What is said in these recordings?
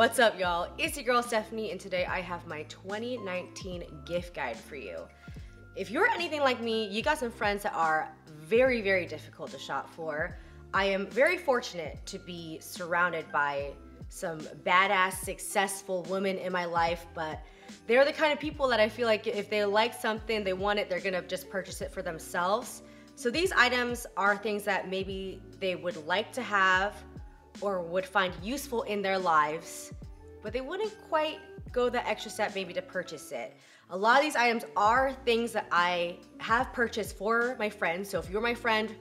What's up, y'all? It's your girl Stephanie, and today I have my 2019 gift guide for you. If you're anything like me, you got some friends that are very, very difficult to shop for. I am very fortunate to be surrounded by some badass, successful women in my life, but they're the kind of people that I feel like if they like something, they want it, they're gonna just purchase it for themselves. So these items are things that maybe they would like to have or would find useful in their lives, but they wouldn't quite go the extra step maybe to purchase it. A lot of these items are things that I have purchased for my friends. So if you're my friend,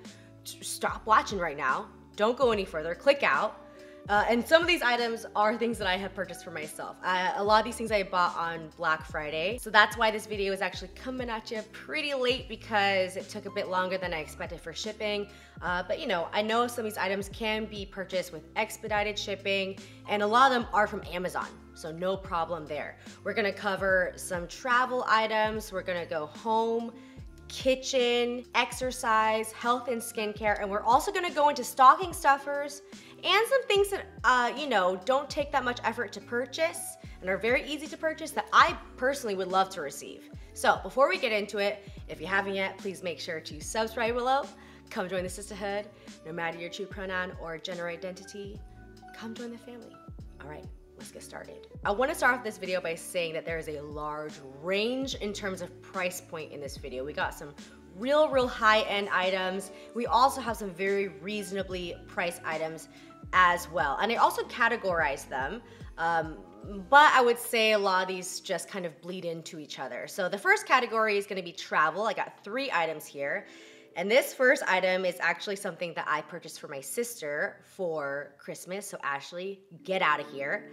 stop watching right now. Don't go any further, click out. Uh, and some of these items are things that I have purchased for myself. Uh, a lot of these things I bought on Black Friday. So that's why this video is actually coming at you pretty late because it took a bit longer than I expected for shipping. Uh, but you know, I know some of these items can be purchased with expedited shipping and a lot of them are from Amazon. So no problem there. We're gonna cover some travel items. We're gonna go home, kitchen, exercise, health and skincare, and we're also gonna go into stocking stuffers and some things that, uh, you know, don't take that much effort to purchase and are very easy to purchase that I personally would love to receive. So before we get into it, if you haven't yet, please make sure to subscribe below. Come join the sisterhood. No matter your true pronoun or gender identity, come join the family. All right, let's get started. I wanna start off this video by saying that there is a large range in terms of price point in this video. We got some real, real high-end items. We also have some very reasonably priced items as well. And I also categorize them, um, but I would say a lot of these just kind of bleed into each other. So the first category is gonna be travel. I got three items here. And this first item is actually something that I purchased for my sister for Christmas. So Ashley, get out of here.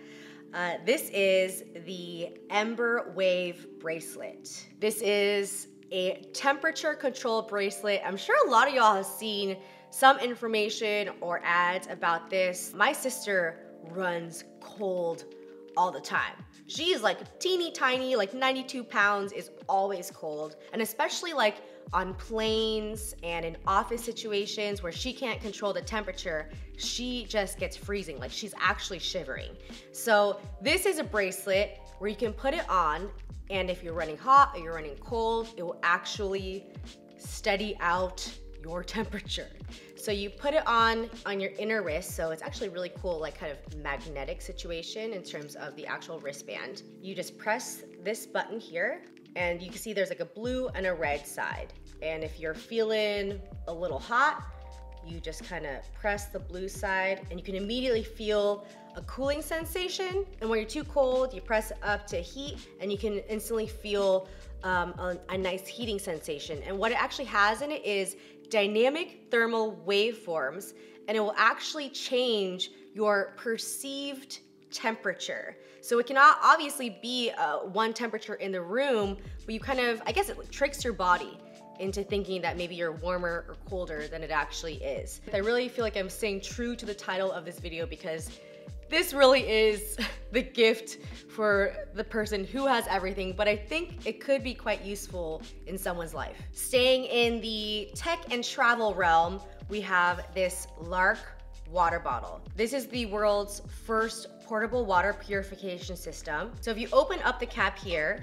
Uh, this is the Embr Wave bracelet. This is a temperature control bracelet. I'm sure a lot of y'all have seen some information or ads about this. My sister runs cold all the time. She's like teeny tiny, like 92 pounds, is always cold. And especially like on planes and in office situations where she can't control the temperature, she just gets freezing, like she's actually shivering. So this is a bracelet where you can put it on and if you're running hot or you're running cold, it will actually steady out your temperature. So you put it on on your inner wrist. So it's actually really cool, like kind of magnetic situation in terms of the actual wristband. You just press this button here and you can see there's like a blue and a red side. And if you're feeling a little hot, you just kind of press the blue side and you can immediately feel a cooling sensation. And when you're too cold, you press up to heat and you can instantly feel um, a, a nice heating sensation. And what it actually has in it is dynamic thermal waveforms and it will actually change your perceived temperature. So it cannot obviously be uh, one temperature in the room, but you kind of, I guess it tricks your body into thinking that maybe you're warmer or colder than it actually is. I really feel like I'm staying true to the title of this video because this really is the gift for the person who has everything, but I think it could be quite useful in someone's life. Staying in the tech and travel realm, we have this LARQ water bottle. This is the world's first portable water purification system. So if you open up the cap here,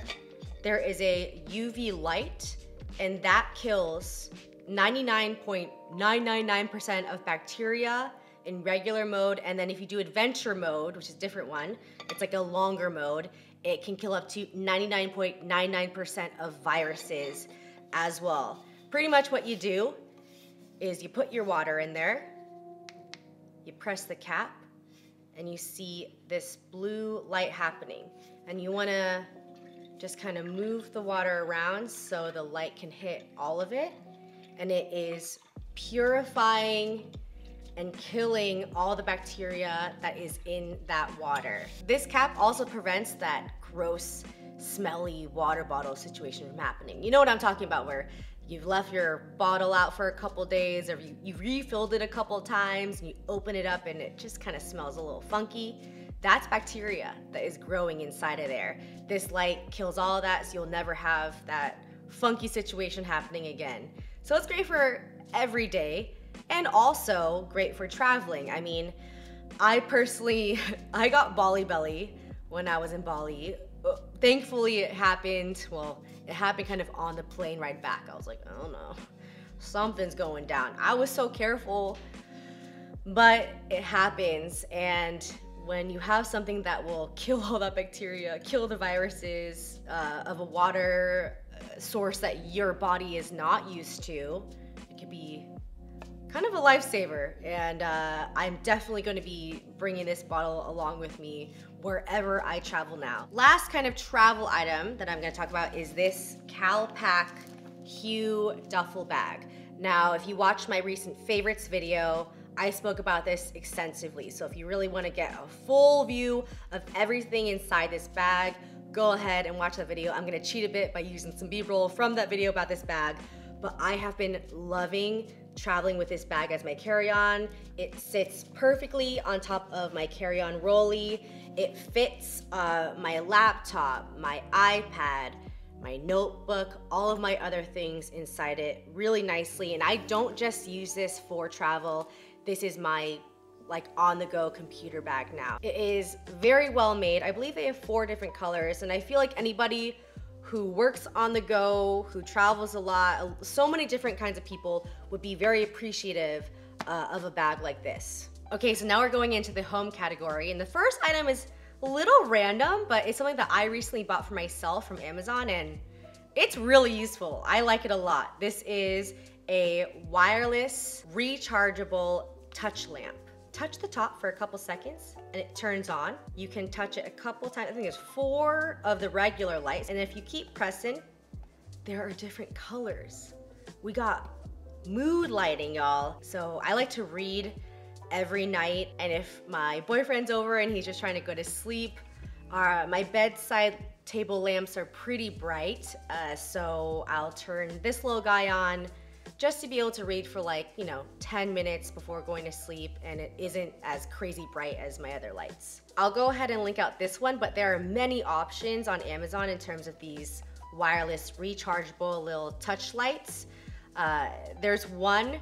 there is a UV light and that kills 99.999% of bacteria in regular mode. And then if you do adventure mode, which is a different one, it's like a longer mode, it can kill up to 99.99% of viruses as well. Pretty much what you do is you put your water in there, you press the cap, and you see this blue light happening. And you wanna just kind of move the water around so the light can hit all of it. And it is purifying and killing all the bacteria that is in that water. This cap also prevents that gross, smelly water bottle situation from happening. You know what I'm talking about where you've left your bottle out for a couple days or you, you refilled it a couple times and you open it up and it just kind of smells a little funky. That's bacteria that is growing inside of there. This light kills all that so you'll never have that funky situation happening again. So it's great for every day and also great for traveling. I mean, I personally, I got Bali belly when I was in Bali. Uh, thankfully, it happened, well, it happened kind of on the plane ride back. I was like, oh no, something's going down. I was so careful, but it happens. And when you have something that will kill all that bacteria, kill the viruses uh, of a water uh, source that your body is not used to, it could be kind of a lifesaver. And uh, I'm definitely going to be bringing this bottle along with me wherever I travel now. Last kind of travel item that I'm going to talk about is this CalPak Hue duffel bag. Now, if you watched my recent favorites video, I spoke about this extensively. So if you really want to get a full view of everything inside this bag, go ahead and watch that video. I'm gonna cheat a bit by using some B-roll from that video about this bag, but I have been loving traveling with this bag as my carry-on. It sits perfectly on top of my carry-on rolly. It fits uh, my laptop, my iPad, my notebook, all of my other things inside it really nicely. And I don't just use this for travel. This is my like on the go computer bag now. It is very well made. I believe they have four different colors and I feel like anybody who works on the go, who travels a lot, so many different kinds of people would be very appreciative uh, of a bag like this. Okay, so now we're going into the home category and the first item is a little random, but it's something that I recently bought for myself from Amazon and it's really useful. I like it a lot. This is a wireless rechargeable touch lamp. Touch the top for a couple seconds and it turns on. You can touch it a couple times. I think there's four of the regular lights. And if you keep pressing, there are different colors. We got mood lighting, y'all. So I like to read every night. And if my boyfriend's over and he's just trying to go to sleep, uh, my bedside table lamps are pretty bright. Uh, so I'll turn this little guy on just to be able to read for like, you know, 10 minutes before going to sleep and it isn't as crazy bright as my other lights. I'll go ahead and link out this one, but there are many options on Amazon in terms of these wireless rechargeable little touch lights. Uh, there's one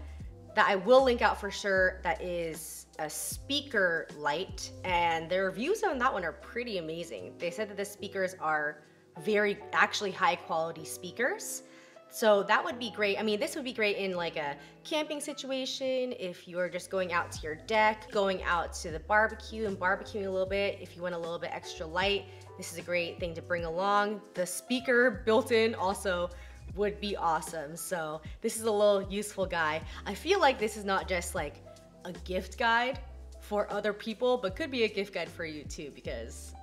that I will link out for sure that is a speaker light and the reviews on that one are pretty amazing. They said that the speakers are very actually high quality speakers. So that would be great. I mean, this would be great in like a camping situation, if you're just going out to your deck, going out to the barbecue and barbecuing a little bit, if you want a little bit extra light, this is a great thing to bring along. The speaker built in also would be awesome. So this is a little useful guy. I feel like this is not just like a gift guide for other people, but could be a gift guide for you too, because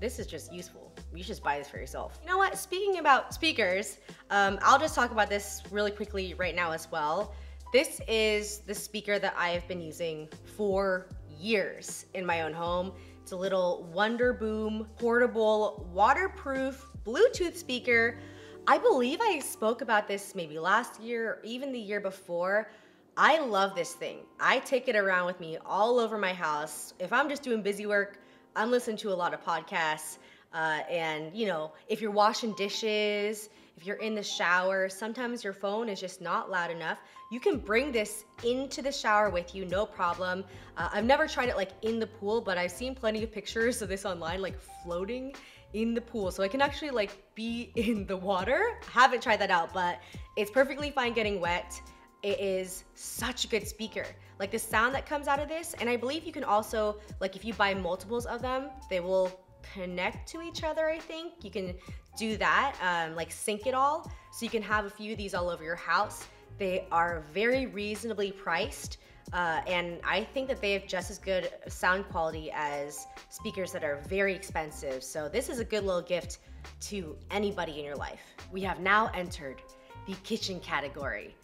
this is just useful. You should just buy this for yourself. You know what? Speaking about speakers, um, I'll just talk about this really quickly right now as well. This is the speaker that I have been using for years in my own home. It's a little Wonderboom portable waterproof Bluetooth speaker. I believe I spoke about this maybe last year or even the year before. I love this thing. I take it around with me all over my house. If I'm just doing busy work, I'm listening to a lot of podcasts. Uh, and, you know, if you're washing dishes, if you're in the shower, sometimes your phone is just not loud enough. You can bring this into the shower with you, no problem. Uh, I've never tried it like in the pool, but I've seen plenty of pictures of this online, like floating in the pool. So I can actually like be in the water. Haven't tried that out, but it's perfectly fine getting wet. It is such a good speaker like the sound that comes out of this. And I believe you can also, like if you buy multiples of them, they will connect to each other, I think. You can do that, um, like sync it all. So you can have a few of these all over your house. They are very reasonably priced. Uh, and I think that they have just as good sound quality as speakers that are very expensive. So this is a good little gift to anybody in your life. We have now entered the kitchen category.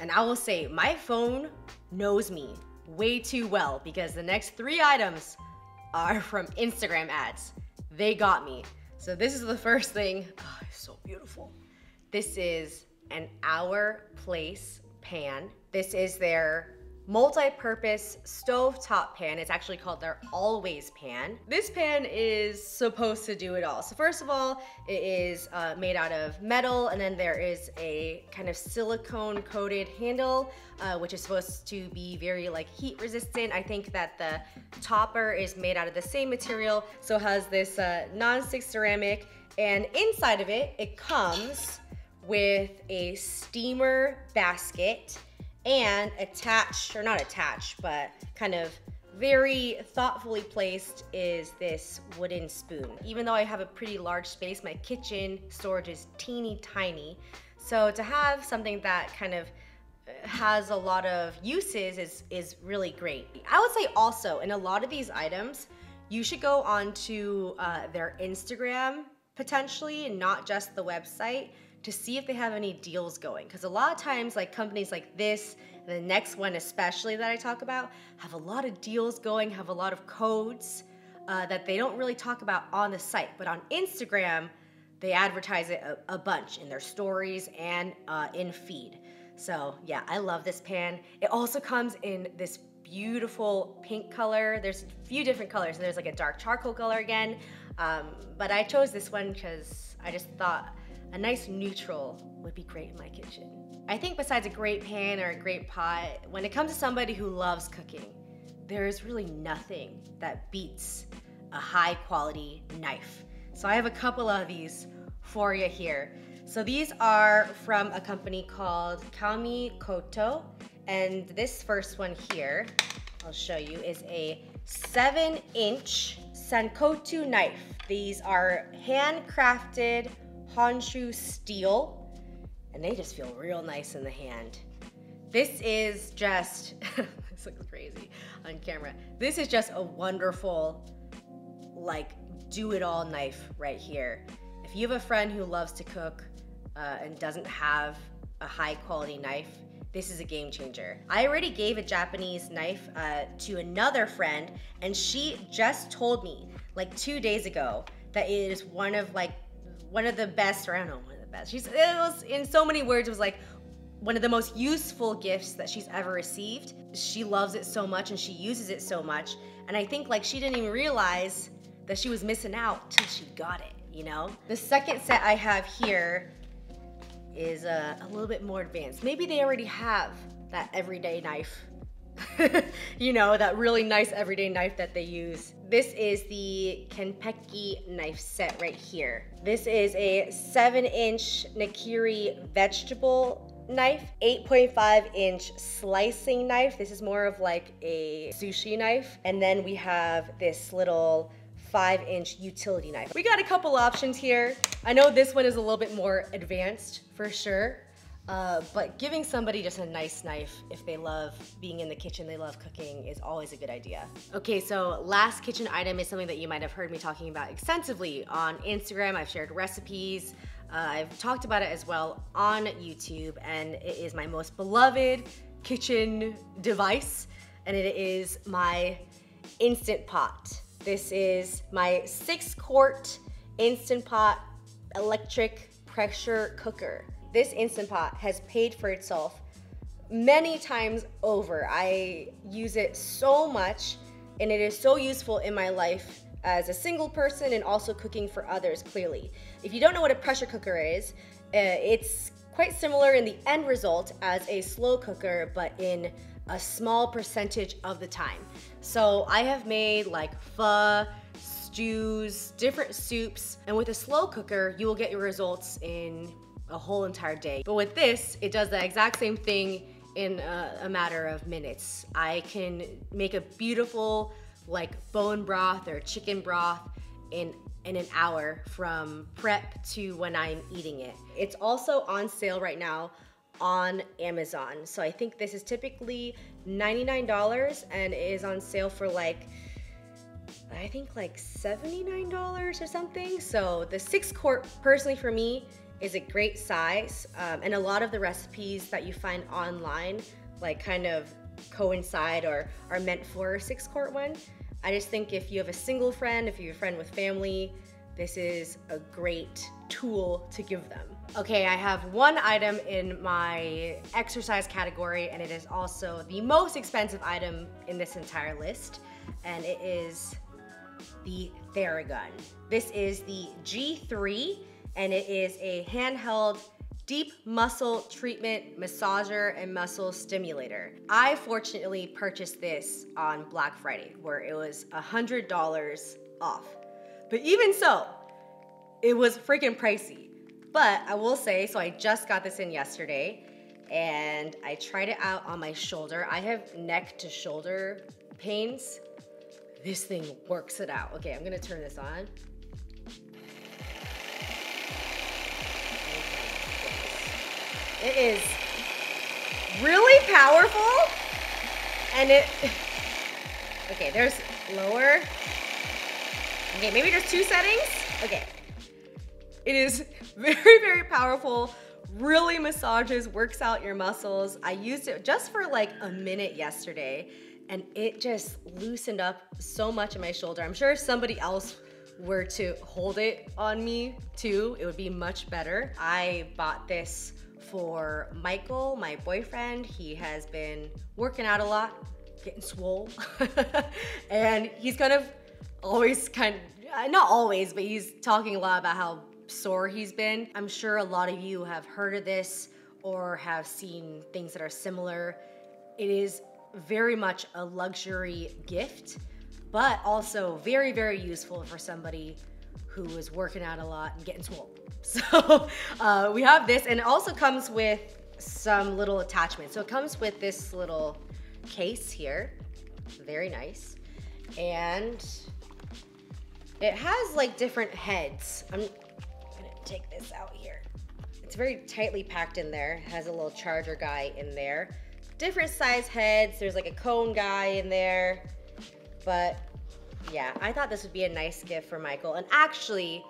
And I will say, my phone knows me way too well because the next three items are from Instagram ads. They got me. So this is the first thing. Oh, it's so beautiful. This is an Our Place pan. This is their multi-purpose stovetop pan. It's actually called their Always Pan. This pan is supposed to do it all. So first of all, it is uh, made out of metal and then there is a kind of silicone coated handle uh, which is supposed to be very like heat resistant. I think that the topper is made out of the same material so has this uh, non-stick ceramic and inside of it, it comes with a steamer basket and attached, or not attached, but kind of very thoughtfully placed is this wooden spoon. Even though I have a pretty large space, my kitchen storage is teeny tiny. So to have something that kind of uh, has a lot of uses is, is really great. I would say also in a lot of these items, you should go onto uh, their Instagram potentially not just the website to see if they have any deals going. Because a lot of times, like companies like this, the next one especially that I talk about, have a lot of deals going, have a lot of codes uh, that they don't really talk about on the site. But on Instagram, they advertise it a, a bunch in their stories and uh, in feed. So yeah, I love this pan. It also comes in this beautiful pink color. There's a few different colors. And there's like a dark charcoal color again. Um, but I chose this one because I just thought a nice neutral would be great in my kitchen. I think besides a great pan or a great pot, when it comes to somebody who loves cooking, there is really nothing that beats a high quality knife. So I have a couple of these for you here. So these are from a company called Kamikoto. And this first one here, I'll show you, is a seven inch Santoku knife. These are handcrafted Honshu steel, and they just feel real nice in the hand. This is just, this looks crazy on camera. This is just a wonderful, like, do-it-all knife right here. If you have a friend who loves to cook uh, and doesn't have a high quality knife, this is a game changer. I already gave a Japanese knife uh, to another friend, and she just told me like two days ago that it is one of like one of the best, or I don't know, one of the best. She's it was in so many words. It was like one of the most useful gifts that she's ever received. She loves it so much and she uses it so much. And I think like she didn't even realize that she was missing out till she got it, you know? The second set I have here is uh, a little bit more advanced. Maybe they already have that everyday knife. you know, that really nice everyday knife that they use this is the Kanpeki knife set right here. This is a seven inch Nakiri vegetable knife, 8.5 inch slicing knife. This is more of like a sushi knife. And then we have this little five inch utility knife. We got a couple options here. I know this one is a little bit more advanced for sure. Uh, but giving somebody just a nice knife if they love being in the kitchen, they love cooking, is always a good idea. Okay, so last kitchen item is something that you might have heard me talking about extensively on Instagram. I've shared recipes. Uh, I've talked about it as well on YouTube, and it is my most beloved kitchen device, and it is my Instant Pot. This is my six quart Instant Pot electric pressure cooker this Instant Pot has paid for itself many times over. I use it so much and it is so useful in my life as a single person and also cooking for others clearly. If you don't know what a pressure cooker is, uh, it's quite similar in the end result as a slow cooker, but in a small percentage of the time. So I have made like pho, stews, different soups, and with a slow cooker, you will get your results in a whole entire day. But with this, it does the exact same thing in a, a matter of minutes. I can make a beautiful like bone broth or chicken broth in in an hour from prep to when I'm eating it. It's also on sale right now on Amazon. So I think this is typically $99 and is on sale for like I think like $79 or something. So the six quart personally for me is a great size. Um, and a lot of the recipes that you find online, like kind of coincide or are meant for a six quart one. I just think if you have a single friend, if you have a friend with family, this is a great tool to give them. Okay, I have one item in my exercise category, and it is also the most expensive item in this entire list, and it is the Theragun. This is the G3, and it is a handheld deep muscle treatment massager and muscle stimulator. I fortunately purchased this on Black Friday, where it was $100 off. But even so, it was freaking pricey. But I will say, so I just got this in yesterday and I tried it out on my shoulder. I have neck to shoulder pains. This thing works it out. Okay, I'm gonna turn this on. It is really powerful and it, okay, there's lower. Okay, maybe there's two settings. Okay, it is very, very powerful, really massages, works out your muscles. I used it just for like a minute yesterday and it just loosened up so much in my shoulder. I'm sure if somebody else were to hold it on me too, it would be much better. I bought this for Michael, my boyfriend. He has been working out a lot, getting swole, and he's kind of always kind of, not always, but he's talking a lot about how sore he's been. I'm sure a lot of you have heard of this or have seen things that are similar. It is very much a luxury gift, but also very, very useful for somebody who is working out a lot and getting swole. So uh, we have this, and it also comes with some little attachments. So it comes with this little case here, very nice, and it has like different heads. I'm gonna take this out here. It's very tightly packed in there. It has a little charger guy in there. Different size heads. There's like a cone guy in there. But yeah, I thought this would be a nice gift for Michael. And actually,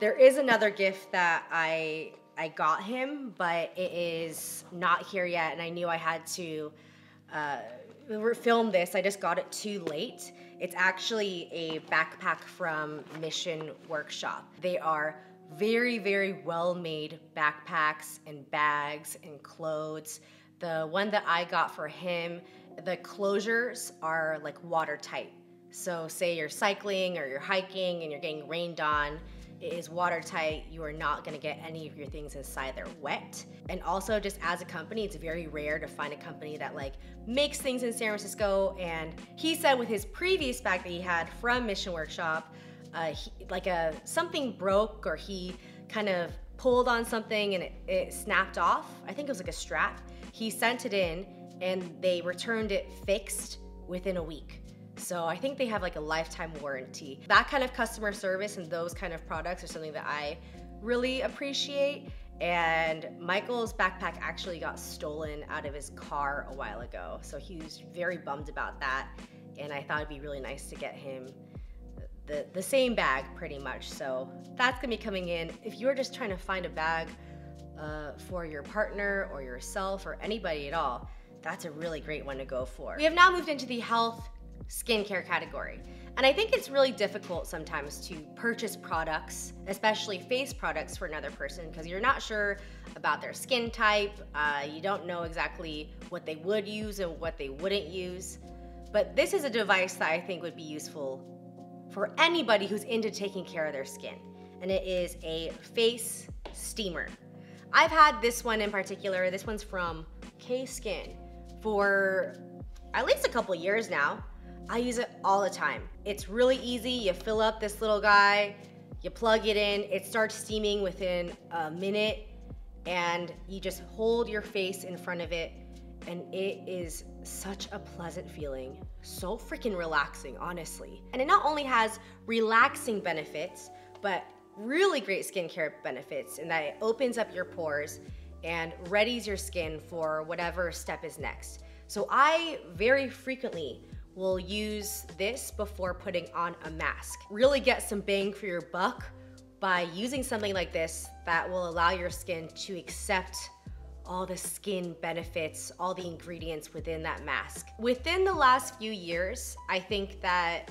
there is another gift that I I got him, but it is not here yet, and I knew I had to uh, film this. I just got it too late. It's actually a backpack from Mission Workshop. They are very, very well made backpacks and bags and clothes. The one that I got for him, the closures are like watertight. So, say you're cycling or you're hiking and you're getting rained on, it is watertight. You are not gonna get any of your things inside there wet. And also, just as a company, it's very rare to find a company that like makes things in San Francisco. And he said with his previous bag that he had from Mission Workshop, uh, he, like a something broke or he kind of pulled on something and it, it snapped off. I think it was like a strap. He sent it in and they returned it fixed within a week. So I think they have like a lifetime warranty. That kind of customer service and those kind of products are something that I really appreciate. And Michael's backpack actually got stolen out of his car a while ago. So he was very bummed about that. And I thought it'd be really nice to get him the, the same bag pretty much. So that's gonna be coming in. If you're just trying to find a bag uh, for your partner or yourself or anybody at all, that's a really great one to go for. We have now moved into the health skincare category. And I think it's really difficult sometimes to purchase products, especially face products for another person, because you're not sure about their skin type. Uh, you don't know exactly what they would use and what they wouldn't use. But this is a device that I think would be useful for anybody who's into taking care of their skin. And it is a face steamer. I've had this one in particular. This one's from K-Skin for at least a couple years now. I use it all the time. It's really easy. You fill up this little guy, you plug it in, it starts steaming within a minute, and you just hold your face in front of it and it is such a pleasant feeling. So freaking relaxing, honestly. And it not only has relaxing benefits, but really great skincare benefits in that it opens up your pores and readies your skin for whatever step is next. So I very frequently will use this before putting on a mask. Really get some bang for your buck by using something like this that will allow your skin to accept all the skin benefits, all the ingredients within that mask. Within the last few years, I think that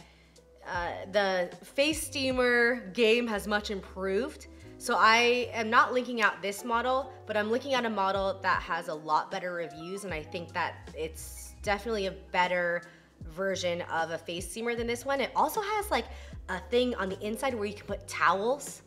uh, the face steamer game has much improved. So I am not linking out this model, but I'm looking at a model that has a lot better reviews and I think that it's definitely a better version of a face steamer than this one. It also has like a thing on the inside where you can put towels.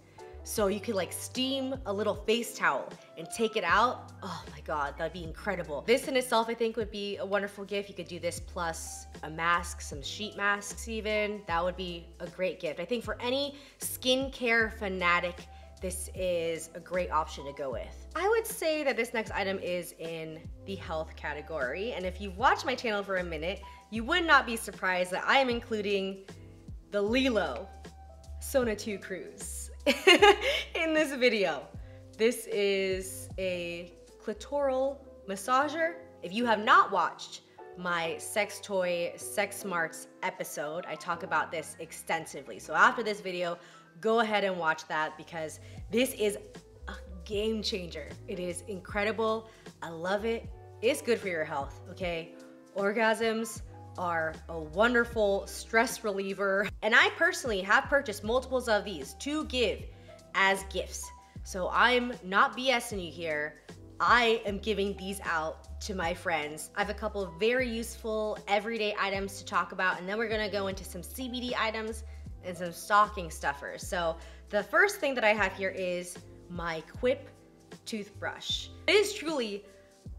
So you could like steam a little face towel and take it out. Oh my God, that'd be incredible. This in itself, I think would be a wonderful gift. You could do this plus a mask, some sheet masks even. That would be a great gift. I think for any skincare fanatic this is a great option to go with. I would say that this next item is in the health category. And if you've watched my channel for a minute, you would not be surprised that I am including the Lelo Sona 2 Cruise in this video. This is a clitoral massager. If you have not watched my sex toy sex smarts episode, I talk about this extensively. So after this video, go ahead and watch that because this is a game changer. It is incredible. I love it. It's good for your health, okay? Orgasms are a wonderful stress reliever. And I personally have purchased multiples of these to give as gifts. So I'm not BSing you here. I am giving these out to my friends. I have a couple of very useful everyday items to talk about, and then we're gonna go into some CBD items and some stocking stuffers. So the first thing that I have here is my Quip toothbrush. It is truly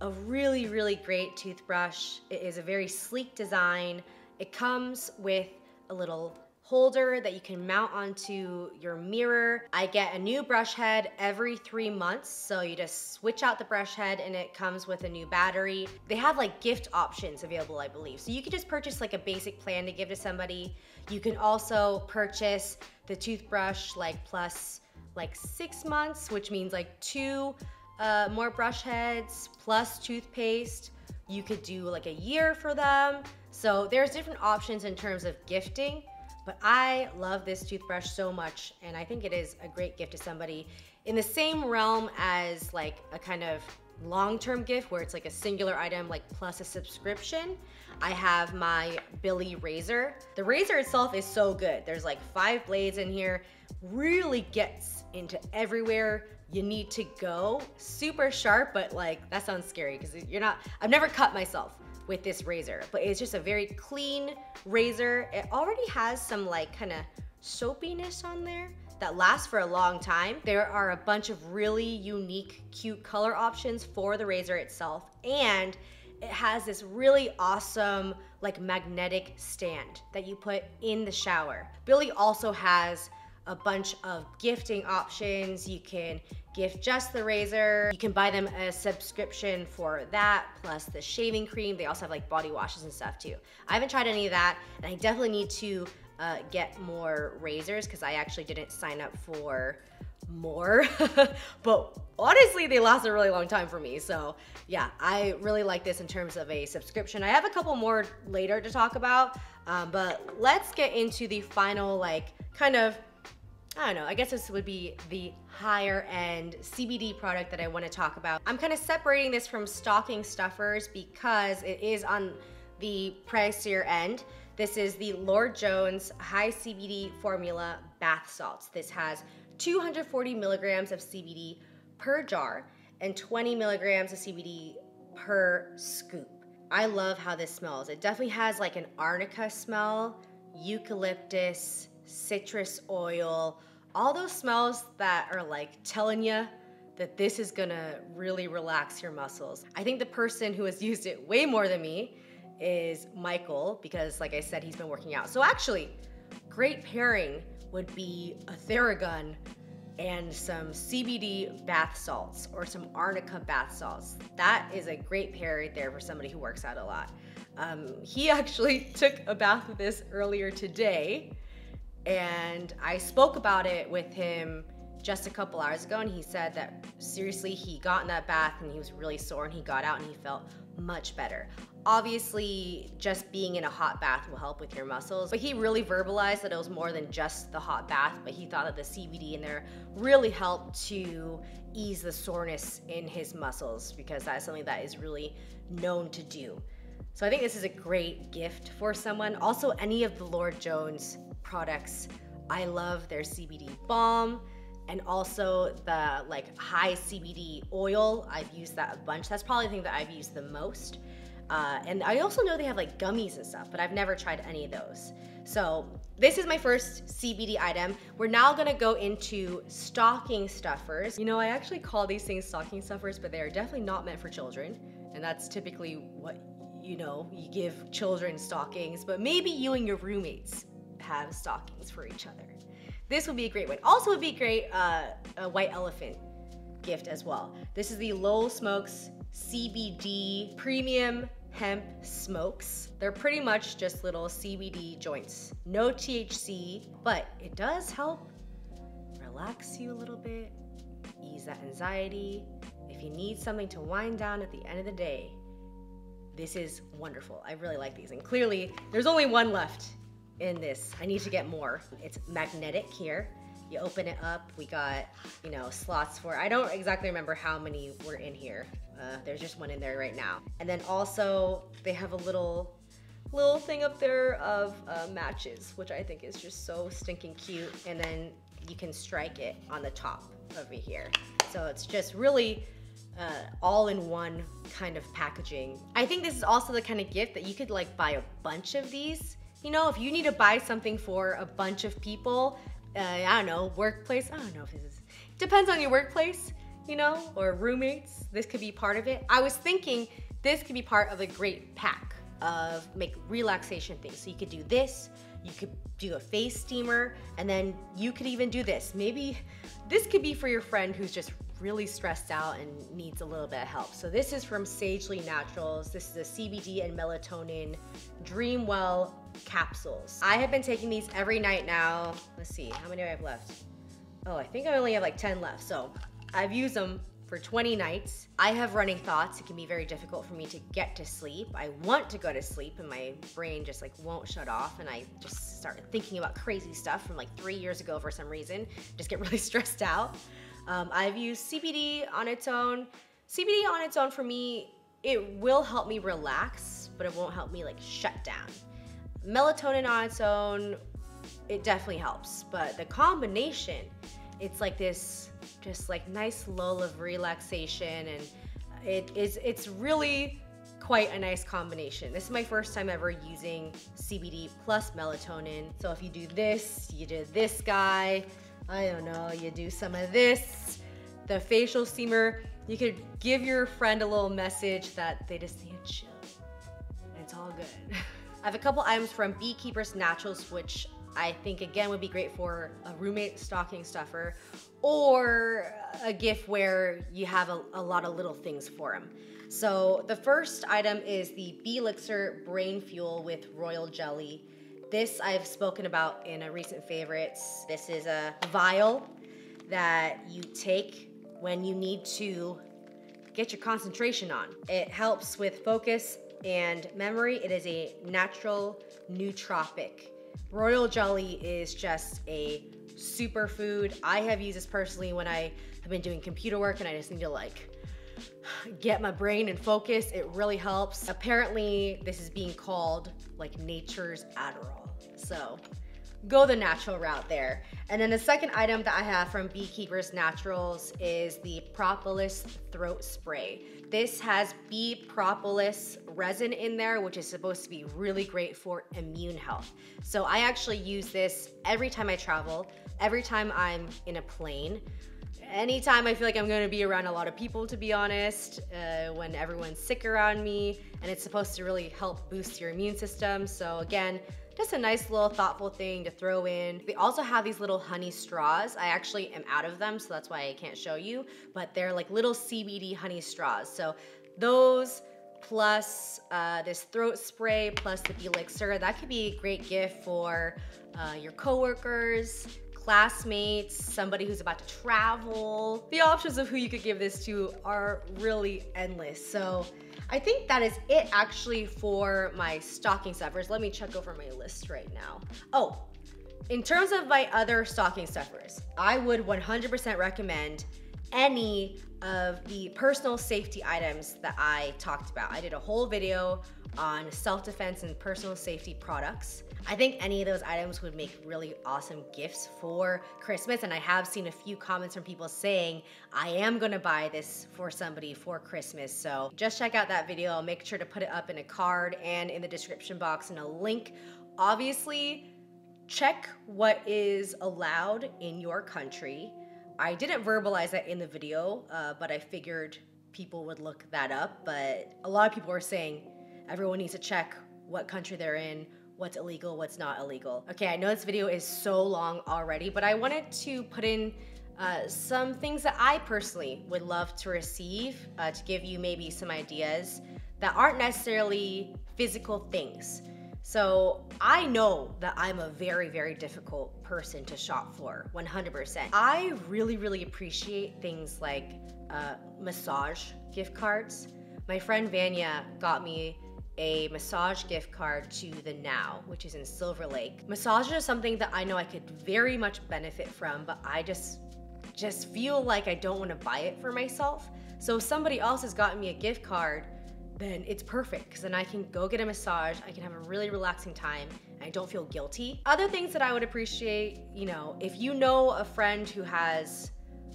a really, really great toothbrush. It is a very sleek design. It comes with a little holder that you can mount onto your mirror. I get a new brush head every three months, so you just switch out the brush head and it comes with a new battery. They have like gift options available, I believe. So you could just purchase like a basic plan to give to somebody. You can also purchase the toothbrush like plus like six months, which means like two uh, more brush heads plus toothpaste. You could do like a year for them. So there's different options in terms of gifting. But I love this toothbrush so much, and I think it is a great gift to somebody in the same realm as like a kind of long-term gift where it's like a singular item like plus a subscription i have my Billie razor the razor itself is so good there's like five blades in here really gets into everywhere you need to go super sharp but like that sounds scary because you're not i've never cut myself with this razor, but it's just a very clean razor. It already has some like kind of soapiness on there that lasts for a long time. There are a bunch of really unique, cute color options for the razor itself, and it has this really awesome like magnetic stand that you put in the shower. Billie also has a bunch of gifting options. You can gift just the razor. You can buy them a subscription for that, plus the shaving cream. They also have like body washes and stuff too. I haven't tried any of that, and I definitely need to uh, get more razors because I actually didn't sign up for more. but honestly, they last a really long time for me. So yeah, I really like this in terms of a subscription. I have a couple more later to talk about, um, but let's get into the final like kind of I don't know, I guess this would be the higher end CBD product that I wanna talk about. I'm kind of separating this from stocking stuffers because it is on the pricier end. This is the Lord Jones High CBD Formula Bath Salts. This has 240 milligrams of CBD per jar and 20 milligrams of CBD per scoop. I love how this smells. It definitely has like an arnica smell, eucalyptus, citrus oil, all those smells that are like telling you that this is gonna really relax your muscles. I think the person who has used it way more than me is Michael because, like I said, he's been working out. So, actually, great pairing would be a Theragun and some CBD bath salts or some arnica bath salts. That is a great pair right there for somebody who works out a lot. Um, he actually took a bath with this earlier today and I spoke about it with him just a couple hours ago, and he said that seriously, he got in that bath and he was really sore, and he got out and he felt much better. Obviously, just being in a hot bath will help with your muscles, but he really verbalized that it was more than just the hot bath, but he thought that the CBD in there really helped to ease the soreness in his muscles because that's something that is really known to do. So I think this is a great gift for someone. Also, any of the Lord Jones products. I love their CBD balm. and also the like high CBD oil. I've used that a bunch. That's probably the thing that I've used the most. Uh, and I also know they have like gummies and stuff, but I've never tried any of those. So this is my first CBD item. We're now gonna go into stocking stuffers. You know, I actually call these things stocking stuffers, but they are definitely not meant for children. And that's typically what, you know, you give children stockings, but maybe you and your roommates have stockings for each other. This would be a great one. Also would be great, uh, a white elephant gift as well. This is the Lowell Smokes CBD Premium Hemp Smokes. They're pretty much just little CBD joints. No THC, but it does help relax you a little bit, ease that anxiety. If you need something to wind down at the end of the day, this is wonderful. I really like these. And clearly, there's only one left in this. I need to get more. It's magnetic here. You open it up, we got, you know, slots for, I don't exactly remember how many were in here. Uh, there's just one in there right now. And then also they have a little, little thing up there of uh, matches, which I think is just so stinking cute. And then you can strike it on the top over here. So it's just really uh, all in one kind of packaging. I think this is also the kind of gift that you could like buy a bunch of these you know, if you need to buy something for a bunch of people, uh, I don't know, workplace, I don't know if this is, depends on your workplace, you know, or roommates, this could be part of it. I was thinking this could be part of a great pack of make relaxation things. So you could do this, you could do a face steamer, and then you could even do this. Maybe this could be for your friend who's just really stressed out and needs a little bit of help. So this is from Sagely Naturals. This is a CBD and melatonin Dream Well capsules. I have been taking these every night now. Let's see, how many do I have left? Oh, I think I only have like 10 left. So I've used them for 20 nights. I have running thoughts. It can be very difficult for me to get to sleep. I want to go to sleep and my brain just like won't shut off and I just start thinking about crazy stuff from like three years ago for some reason. Just get really stressed out. Um, I've used CBD on its own. CBD on its own for me, it will help me relax, but it won't help me like shut down. Melatonin on its own, it definitely helps, but the combination, it's like this just like nice lull of relaxation and it is it's really quite a nice combination. This is my first time ever using CBD plus melatonin. So if you do this, you do this guy, I don't know, you do some of this, the facial steamer, you could give your friend a little message that they just need to chill. It's all good. I have a couple items from Beekeepers Naturals, which I think again would be great for a roommate stocking stuffer or a gift where you have a, a lot of little things for them. So the first item is the Belixir Brain Fuel with Royal Jelly. This I've spoken about in a recent favorites. This is a vial that you take when you need to get your concentration on. It helps with focus and memory. It is a natural nootropic. Royal jelly is just a superfood. I have used this personally when I have been doing computer work and I just need to like get my brain in focus. It really helps. Apparently, this is being called like nature's Adderall. So go the natural route there. And then the second item that I have from Beekeepers Naturals is the Propolis Throat Spray. This has bee propolis resin in there, which is supposed to be really great for immune health. So I actually use this every time I travel, every time I'm in a plane, anytime I feel like I'm gonna be around a lot of people, to be honest, uh, when everyone's sick around me, and it's supposed to really help boost your immune system. So again, just a nice little thoughtful thing to throw in. They also have these little honey straws. I actually am out of them, so that's why I can't show you, but they're like little CBD honey straws. So those plus uh, this throat spray plus the Belixir, that could be a great gift for uh, your coworkers, classmates, somebody who's about to travel. The options of who you could give this to are really endless. So I think that is it actually for my stocking stuffers. Let me check over my list right now. Oh, in terms of my other stocking stuffers, I would 100% recommend any of the personal safety items that I talked about. I did a whole video on self-defense and personal safety products. I think any of those items would make really awesome gifts for Christmas. And I have seen a few comments from people saying, I am gonna buy this for somebody for Christmas. So just check out that video. I'll make sure to put it up in a card and in the description box and a link. Obviously, check what is allowed in your country. I didn't verbalize that in the video, uh, but I figured people would look that up. But a lot of people are saying everyone needs to check what country they're in, what's illegal, what's not illegal. Okay, I know this video is so long already, but I wanted to put in uh, some things that I personally would love to receive uh, to give you maybe some ideas that aren't necessarily physical things. So I know that I'm a very, very difficult person to shop for, 100%. I really, really appreciate things like uh, massage gift cards. My friend Vanya got me a massage gift card to the Now, which is in Silver Lake. Massages is something that I know I could very much benefit from, but I just just feel like I don't want to buy it for myself. So if somebody else has gotten me a gift card, then it's perfect because then I can go get a massage, I can have a really relaxing time, and I don't feel guilty. Other things that I would appreciate, you know, if you know a friend who has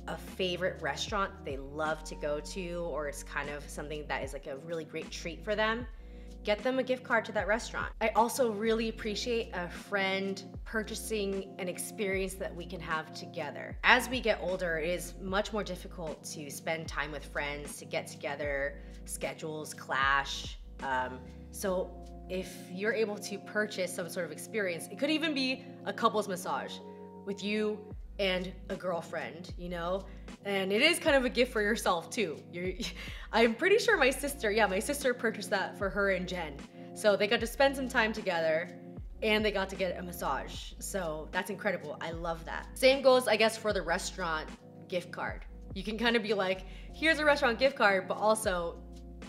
a favorite restaurant they love to go to, or it's kind of something that is like a really great treat for them, get them a gift card to that restaurant. I also really appreciate a friend purchasing an experience that we can have together. As we get older, it is much more difficult to spend time with friends, to get together, schedules clash. Um, so if you're able to purchase some sort of experience, it could even be a couples massage with you and a girlfriend, you know? And it is kind of a gift for yourself too. You're, I'm pretty sure my sister, yeah, my sister purchased that for her and Jen. So they got to spend some time together and they got to get a massage. So that's incredible. I love that. Same goes, I guess, for the restaurant gift card. You can kind of be like, here's a restaurant gift card, but also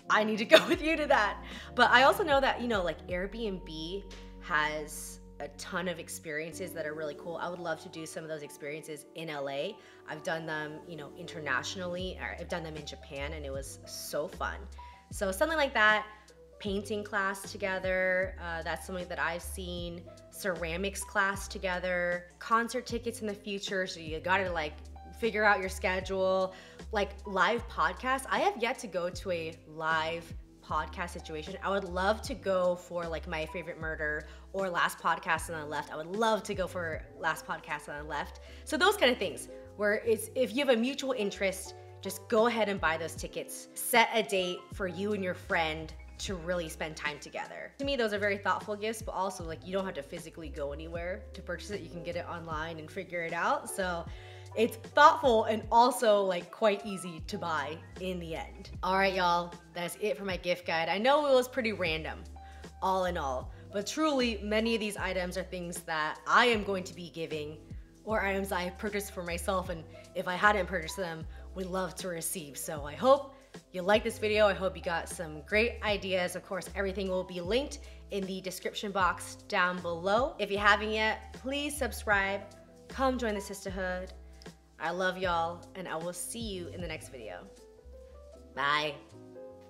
I need to go with you to that. But I also know that, you know, like Airbnb has a ton of experiences that are really cool. I would love to do some of those experiences in LA. I've done them, you know, internationally. I've done them in Japan and it was so fun. So something like that, painting class together, uh, that's something that I've seen, ceramics class together, concert tickets in the future, so you gotta like figure out your schedule, like live podcasts. I have yet to go to a live podcast situation. I would love to go for like my favorite murder or last podcast on the left. I would love to go for last podcast on the left. So those kind of things where it's if you have a mutual interest, just go ahead and buy those tickets. Set a date for you and your friend to really spend time together. To me, those are very thoughtful gifts, but also like you don't have to physically go anywhere to purchase it. You can get it online and figure it out. So it's thoughtful and also like quite easy to buy in the end. All right, y'all, that's it for my gift guide. I know it was pretty random, all in all, but truly many of these items are things that I am going to be giving or items I have purchased for myself and if I hadn't purchased them, would love to receive. So I hope you like this video. I hope you got some great ideas. Of course, everything will be linked in the description box down below. If you haven't yet, please subscribe. Come join the sisterhood. I love y'all, and I will see you in the next video. Bye.